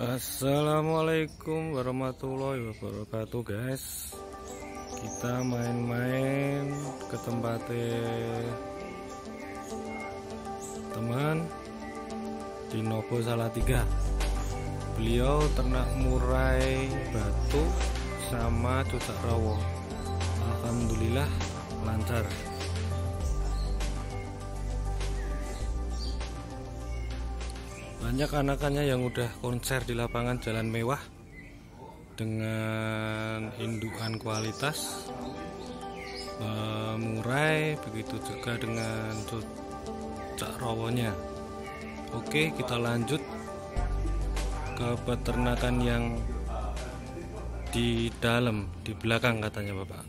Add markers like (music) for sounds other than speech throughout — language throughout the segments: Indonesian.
Assalamualaikum warahmatullahi wabarakatuh guys. Kita main-main ke tempatnya teman di Novo Salatiga. Beliau ternak murai batu sama cucak rawo Alhamdulillah lancar banyak anakannya yang udah konser di lapangan jalan mewah dengan indukan kualitas murai begitu juga dengan cucak rawonya. Oke kita lanjut ke peternakan yang di dalam di belakang katanya bapak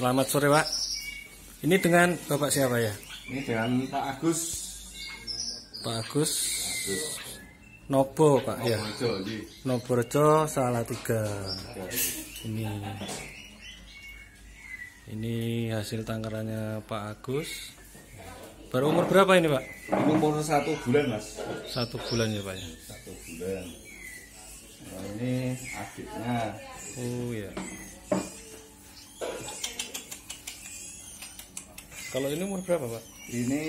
Selamat sore Pak. Ini dengan Bapak siapa ya? Ini dengan Pak Agus. Pak Agus. Nobo Pak ya. Nobo Rejo salah tiga. Ini ini hasil tangkarannya Pak Agus. Baru umur berapa ini Pak? Ini umur satu bulan mas. Satu bulan ya Pak ya. Satu bulan. Nah, ini adiknya. Oh ya. Kalau ini umur berapa, Pak? Ini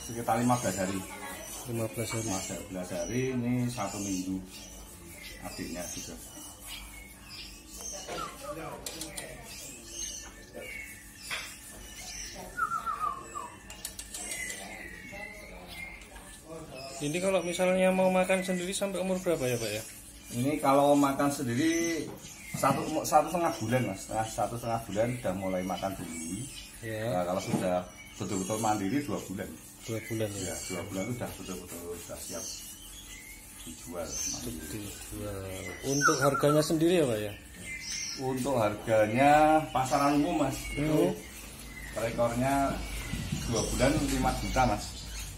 sekitar 15 hari. 15 hari. 15 hari ini satu minggu. Adiknya juga. Ini kalau misalnya mau makan sendiri sampai umur berapa ya, Pak ya? Ini kalau makan sendiri satu satu setengah bulan mas, setengah satu setengah bulan sudah mulai makan dulu. Ya. Nah, kalau sudah betul-betul mandiri dua bulan. Dua bulan ya. Ya, dua bulan itu sudah betul-betul sudah siap dijual. Dijual. Untuk harganya sendiri ya, Pak ya? Untuk harganya pasaran umum mas, itu Hmm. rekornya dua bulan 5 juta mas,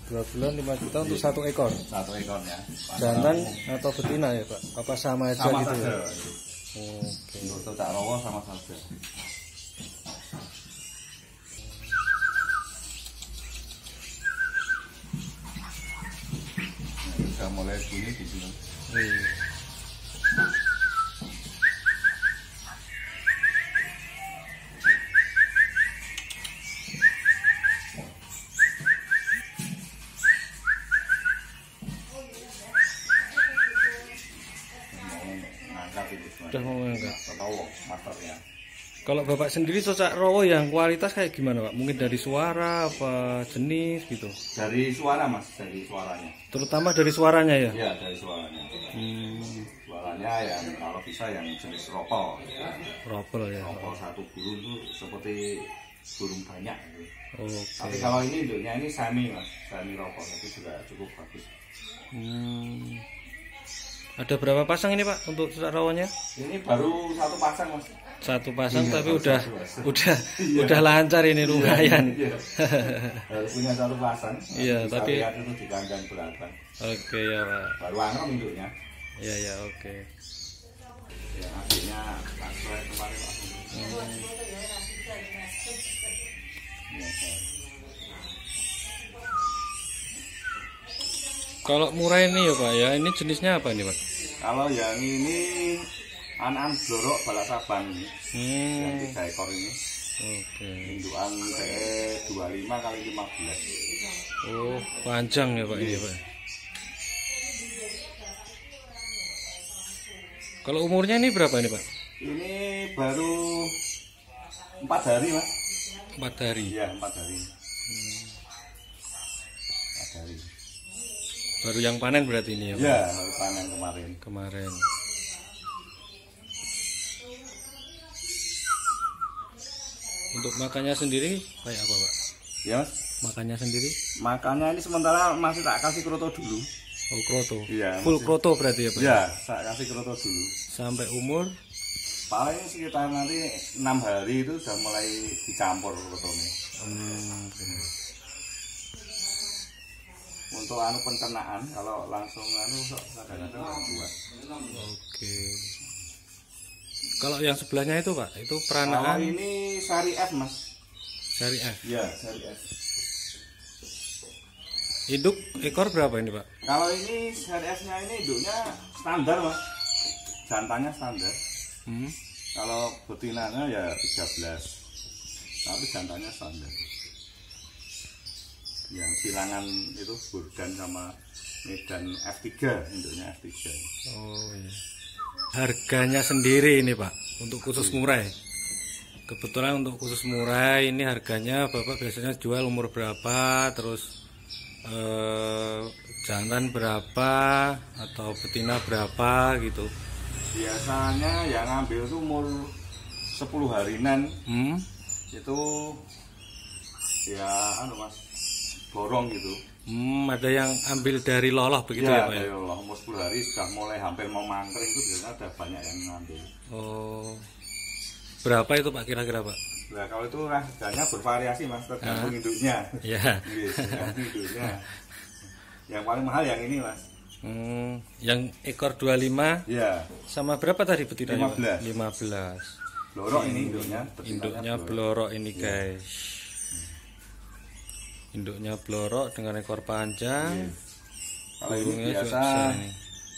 Dua bulan 5 juta untuk satu ekor. satu ekornya. Jantan atau betina ya, Pak? Apa sama aja sama gitu saja. ya? Oke. Untuk cocak rawa sama saja. Nah, ini sudah mulai bunyi di sini. Iya. Mau ngangkat itu sebenarnya. Udah mau ngangkat. Rawa, masternya. Kalau Bapak sendiri cocak rowo yang kualitas kayak gimana, Pak? Mungkin dari suara apa jenis gitu. Dari suara mas, dari suaranya. Terutama dari suaranya ya. Iya dari suaranya. Hmm, Suaranya yang kalau bisa yang jenis rokok. robel ya. Rokok satu burung tuh seperti burung banyak. Gitu. Oke. Tapi kalau ini induknya ini semi mas, semi rokok itu juga cukup bagus. Hmm. Ada berapa pasang ini Pak untuk susah rawonnya? Ini baru satu pasang mas. Satu pasang Iya, tapi udah satu. udah Iya. udah lancar ini lumayan. Iya. Baru punya satu pasang. Iya, Bisa tapi- lihat itu di kandang berapa. Oke ya Pak. Baru anak induknya. Ya ya oke. Ya, adiknya transfer kemarin pak. Iya, Kalau murah ini ya Pak ya, ini jenisnya apa ini Pak? Kalau yang ini anak blorok balasaban ini. Yang Hmm, tiga ekor ini. oke. Indukan PE 25 kali 15. Oh, panjang ya Pak ini Pak. Kalau umurnya ini berapa ini Pak? Ini baru empat hari mas. Empat hari. Iya empat hari. Empat Baru yang panen berarti ini ya Pak? Ya baru panen kemarin. Kemarin. Untuk makannya sendiri kayak apa Pak? Ya mas. Makannya sendiri? Makanya ini sementara masih tak kasih kroto dulu. Oh kroto. Iya, Full masih- kroto berarti ya Pak? Ya saya kasih kroto dulu. Sampai umur Paling sekitar nanti enam hari itu sudah mulai dicampur krotonya. hmm. Untuk anu pencernaan kalau langsung anu kadang-kadang. Oke. Kalau yang sebelahnya itu Pak, itu Kalau peranaan ini sari F mas. syariah. Ya sari F. Induk ekor berapa ini Pak? Kalau ini seri F-nya ini induknya standar mas, jantannya standar. Hmm. Kalau betinanya ya 13, tapi jantannya standar. Yang silangan itu Burdan sama Medan F3, induknya F3. Oh iya. Harganya sendiri ini Pak, untuk khusus murai. Kebetulan untuk khusus murai ini harganya Bapak biasanya jual umur berapa, terus eh, jantan berapa atau betina berapa gitu. Biasanya yang ngambil itu umur 10 harinan Hmm. itu ya anu mas borong gitu. Hmm, ada yang ambil dari loloh begitu ya, ya, Pak ya? ya Allah, umur 10 hari sudah mulai hampir mau mangkring itu biasanya ada banyak yang ngambil. Oh. Berapa itu Pak kira-kira Pak? Nah kalau itu harganya bervariasi mas, tergantung induknya. Ya. (laughs) Iya, tergantung induknya. Yang paling mahal yang ini mas. Hmm, yang ekor 25 Ya, sama berapa tadi betinanya? Pak? 15. 15. lorok ini induknya. betinanya Induknya blorok. blorok ini guys. Induknya blorok dengan ekor panjang. Iya. Kalau ini biasa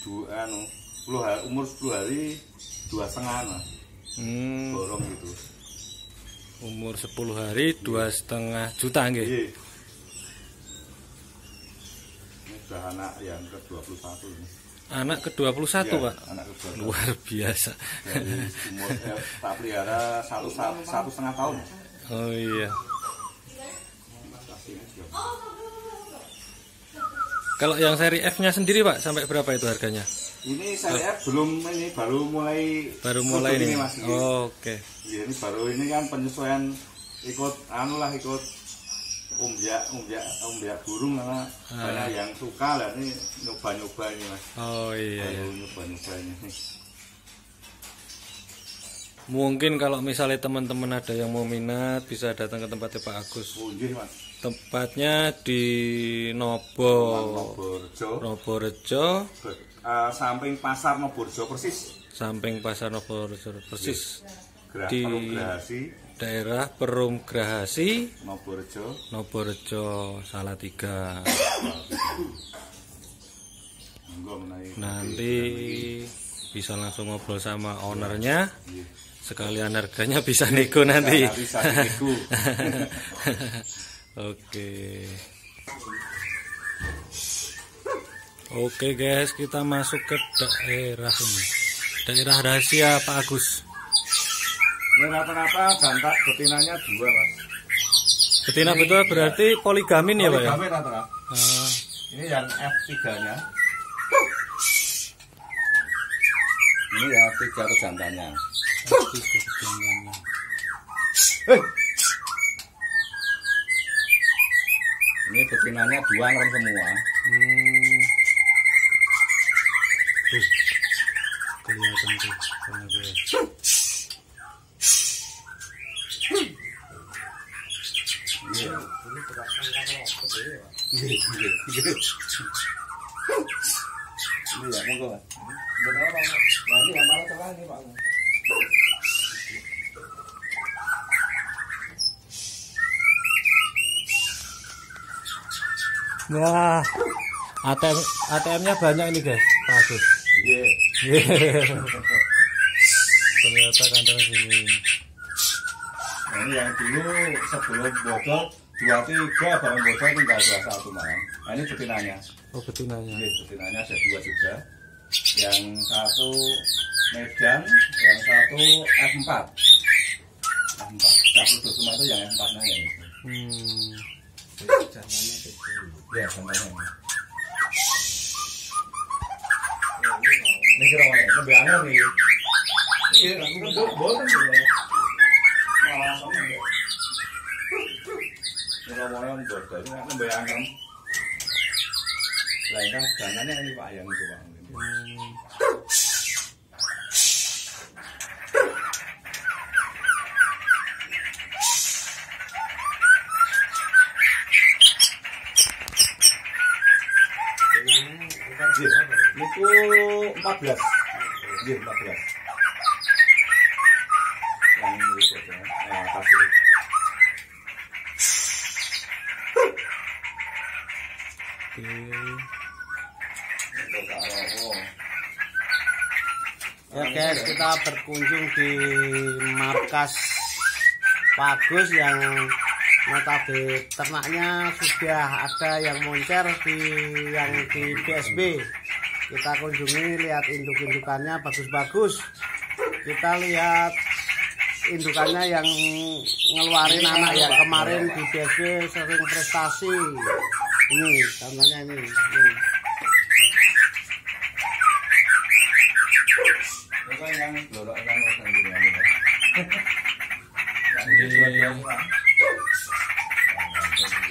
dua anu, 10 hari, umur 10 hari dua setengah mas, Hmm, borong gitu. umur 10 hari dua setengah juta nggih. Iya. Ini sudah anak yang ke 21 ini. Anak ke-21 Iya, Pak. Anak ke 21. Luar biasa. Dari umur eh, tak pelihara satu, satu, satu setengah tahun. Oh iya. Kalau yang seri F-nya sendiri Pak sampai berapa itu harganya? Ini saya belum ini baru mulai Baru mulai ini. mas. Oh, Oke. Iya, ini baru ini kan penyesuaian ikut anu lah ikut umbyak umbyak umbyak burung karena Ah. banyak yang suka lah ini nyoba nyoba ini mas. Oh iya. iya. Baru nyoba nyoba ini. Mungkin kalau misalnya teman-teman ada yang mau minat bisa datang ke tempatnya Pak Agus. Punjih mas. Tempatnya di Nobo, Noborjo. Noborejo, Ber- eh, samping pasar Noborjo persis. samping Pasar Noborejo persis Gerah Di- Perum Gerahasi daerah Perum Grahasi, Noborjo. Noborejo Salatiga. Nanti bisa langsung ngobrol sama ownernya. Iya. Sekalian harganya bisa nego nanti. Nanti bisa nego. (laughs) Oke. Oke guys, kita masuk ke daerah ini. Daerah rahasia Pak Agus. Ini rata-rata jantak betinanya dua mas. Betina betul berarti poligamin ya Pak ya? Poligami rata-rata. Ah, Ini yang F3-nya. Ini ya F3 itu jantannya. Eh. Betinanya dua ngerem semua. Hmm. Tuh, kelihatan tuh. Iya. Iya, iya, iya. Ya, monggo? Nah, yang malah Pak. Wah, ATM ATM-nya banyak ini guys, Pak Agus. Iya. Ternyata kandang sini. Nah, ini yang dulu sebelum bobol dua tiga barang bobol tinggal dua satu malam. Nah, ini betinanya. Oh betinanya. Ini betinanya ada dua juga. Yang satu Medan, yang satu F4. F4. Satu Dusuma itu yang F4 nya yang itu. Hmm. Ya, contohnya ini. Mana? Lebih angin nih. Iya, aku kan bobol kan juga. Malah sama ya. Ini ngomongnya kan bobol, ini kan lebih angin. Lain kan jangannya ini Pak yang itu Pak. 14. Iya, 14. Yang itu aja. Nah, kasih. Oke. Guys, kita berkunjung di markas Bagus yang notabene ternaknya sudah ada yang moncer di yang di BSB. Kita kunjungi lihat induk-indukannya bagus-bagus. Kita lihat indukannya yang ngeluarin anak yang kemarin di BSB sering prestasi. Ini contohnya ini. ini.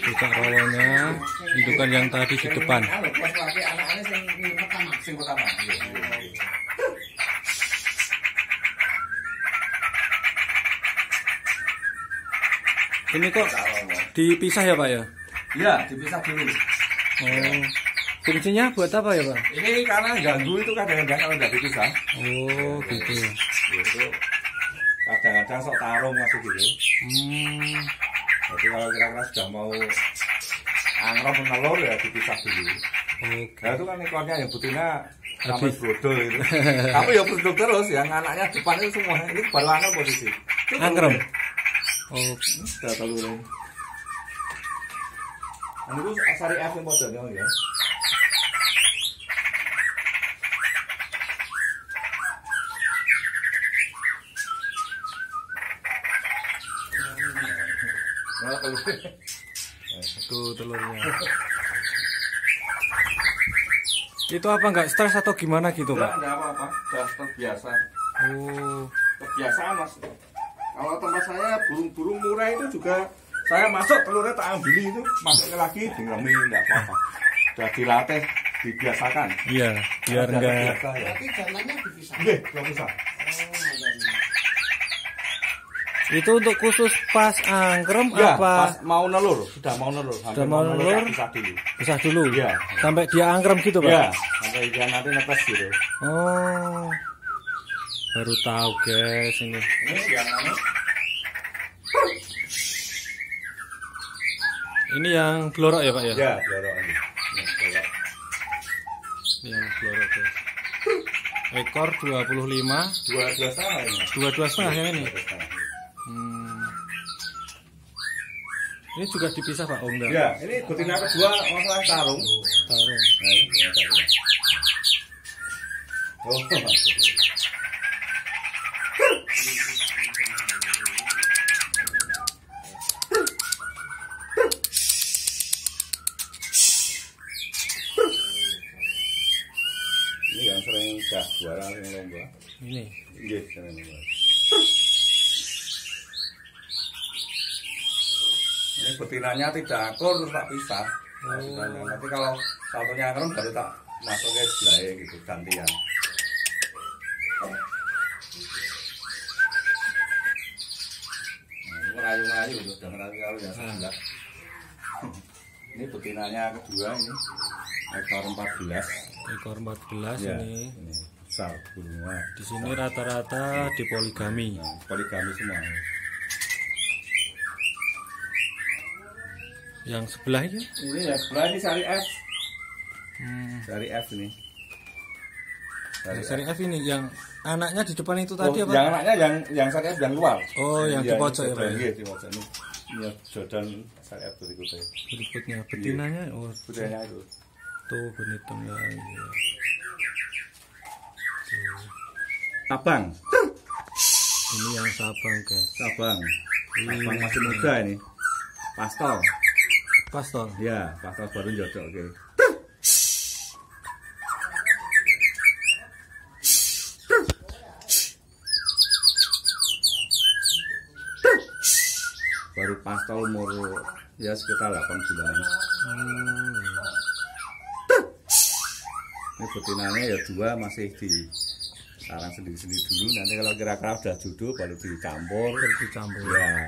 Buka rolonnya, indukan yang tadi di depan. Anu, kelas laki anak-anak yang yang yang pertama. Iya, iya, iya. Ini kok dipisah ya Pak ya? Iya, dipisah dulu. Oh. Fungsinya buat apa ya Pak? Ini karena ganggu itu kadang-kadang kalau nggak dipisah. Oh gitu. Itu kadang-kadang sok tarung masuk gitu. Hmm. Jadi kalau kira-kira sudah mau angrop menelur ya dipisah dulu. Nah itu kan ekornya yang betina sampai brodol itu. (laughs) Tapi ya brodol terus, yang anaknya depan itu semua. Ini baru angrop posisi. Angkrem. Oh. Sudah telurnya. Ini tuh asari F yang modelnya ya. Telurnya. Itu telurnya. (laughs) Itu apa enggak stres atau gimana gitu Enggak, Pak? enggak apa-apa. Sudah terbiasa. Oh. kebiasaan mas kalau tempat saya burung-burung murah itu juga saya masuk telurnya tak ambil itu masuknya lagi diremi enggak apa-apa sudah dilatih dibiasakan Iya, biar enggak ya. Berarti jangannya dipisah. Nggih, nggak itu untuk khusus pas angkrem ya, apa? pas mau nelur sudah mau nelur. Sudah mau nelur bisa dulu. bisa dulu? Ya sampai dia angkrem gitu pak? Ya sampai dia nanti netes gitu. Oh. Baru tahu guys ini. Ini yang ini yang blorok ya pak ya? Ya blorok ini. Yang blorok. Guys. Ekor 25 dua dua setengah ini? Dua dua setengah yang ini. 22. Ini juga dipisah Pak? Oh enggak. ya ini betina kedua masalah tarung Taruh. Nah, ini ya, tarung. Oh, (laughs) masuk. Ini yang sering dah juara yang lomba. Ini. Iya, sering lomba. Ini betinanya tidak akur terus tak pisah. Betinanya. Nanti kalau satunya akur baru tak masuk ke sebelah gitu gantian. Nah, ini merayu-merayu tuh, udah merayu-merayu yang sebelah. ini betinanya kedua ini ekor 14 ekor 14 ya, ini ini besar di sini rata-rata di poligami nah, poligami semua yang sebelah ini? Ini ya sebelah ini sari F. Hmm. sari F ini. Yang seri F ini yang anaknya di depan itu Oh, tadi apa? yang anaknya yang yang sari F yang luar. Oh, yang di Iya, pojok ini ya, Pak, ya? Iya, di pojok ini. Ini Jordan sari F berikutnya. Berikutnya betinanya? Oh budayanya itu. Tuh benitong ya iya. Sabang. Ini yang sabang guys. Sabang. Sabang masih muda ini. Pastol pastol ya pastol baru jodoh oke. Baru pastol umur ya sekitar 8 bulan. Hmm. ini betinanya ya dua masih di sarang sendiri-sendiri dulu. Nanti kalau kira-kira udah jodoh baru dicampur. Terus dicampur. Ya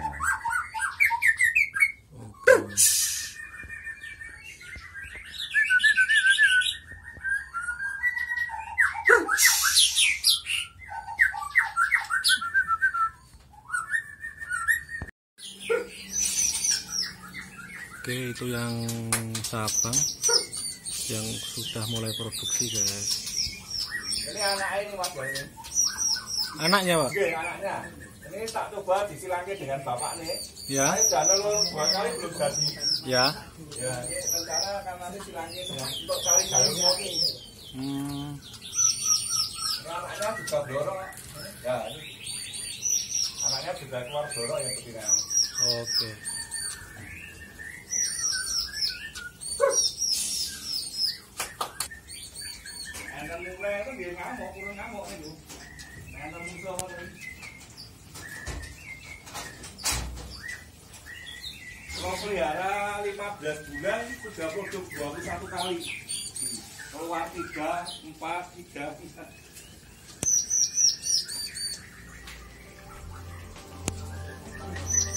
itu yang sabang yang sudah mulai produksi guys. ini anak ini mas ini. Anaknya pak? Oke, anaknya. Ini tak coba disilangke dengan bapak nih. Ya, saya udah nelur dua kali belum jadi. Ya. ya ini rencana akan nanti silangke dengan untuk cari jalurnya ini Hmm, Ini anaknya juga dorong ya ini. Anaknya juga keluar dorong ya betina oke. enten ini kalau pelihara 15 bulan sudah produk 21 kali. Keluar 3, 4, 3, 4 Oke,